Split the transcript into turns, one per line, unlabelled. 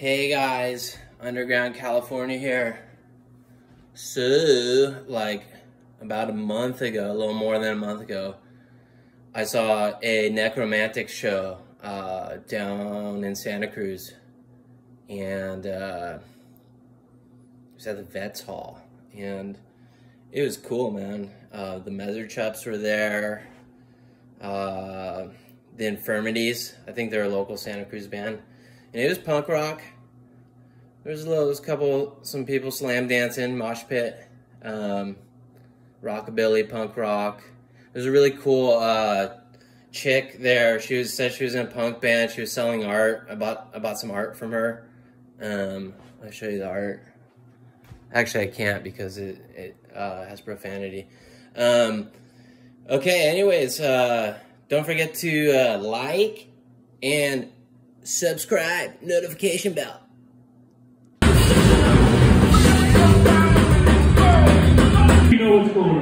Hey guys, Underground California here. So, like about a month ago, a little more than a month ago, I saw a Nekromantix show uh, down in Santa Cruz, and uh, it was at the Vets Hall, and it was cool, man. Uh, the Messer Chups were there. Uh, the Infirmities, I think they're a local Santa Cruz band, and it was punk rock. There was a little, was a couple, some people slam dancing, mosh pit, um, rockabilly, punk rock. There's a really cool uh, chick there. She was said she was in a punk band. She was selling art. I bought I bought some art from her. Um, I'll show you the art. Actually, I can't because it it uh, has profanity. Um, okay. Anyways, uh, don't forget to uh, like and subscribe, notification bell.
You know what's going on.